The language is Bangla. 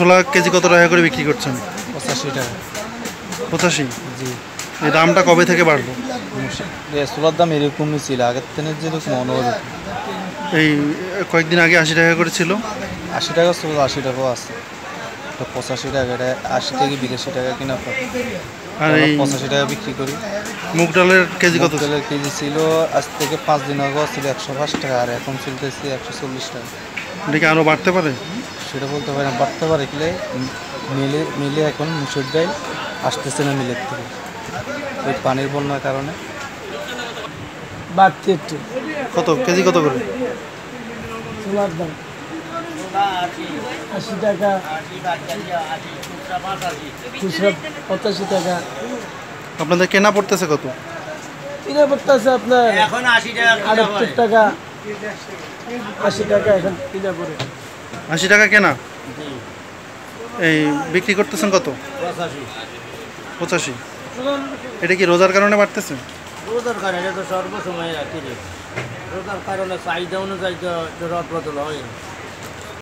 ছোলা কেজি কত টাকা করে বিক্রি করছেন? পঁচাশি টাকা। পঁচাশি? জি। এই দামটা কবে থেকে বাড়লো? ছোলার দাম এরকমই ছিল আগের থেকে যেরকম অনুরোধ এই কয়েকদিন আগে আশি টাকা করে ছিল? আশি টাকা ছোলা আশি টাকাও আছে। এটা পঁচাশি টাকা এটা আশি থেকে বিরাশি টাকা কিনা আর এই পঁচাশি টাকা বিক্রি করি। মুগ ডালের কেজি কত ডালের কেজি ছিল আজ থেকে পাঁচ দিন আগেও ছিল একশো পাঁচ টাকা আর এখন চলতেছে একশো চল্লিশ টাকা। এটা কি আরও বাড়তে পারে? সেটা বলতে পারি না বাড়তে পারে কিলে মিলে মিলে এখন মুসুর ডাল আসতেছে না মিলের থেকে ওই পানির বন্যার কারণে। বাড়তি একটু। কত কেজি কত করে? ছোলার দাম। আশি টাকা। খুচরা পঁচাশি টাকা। আপনাদের কেনা পড়তেছে কত? কিনে পড়তেছে আপনার এখন আশি টাকা। আটাত্তর টাকা। আশি টাকা এখন কিনে পড়ে। আশি টাকা কেনা? এই বিক্রি করতেছেন কত? পঁচাশি। এটা কি রোজার কারণে বাড়তেছে? রোজার কারণে এটা তো সর্বসময় একই রোজার কারণে চাহিদা অনুযায়ী রদ বদল হয়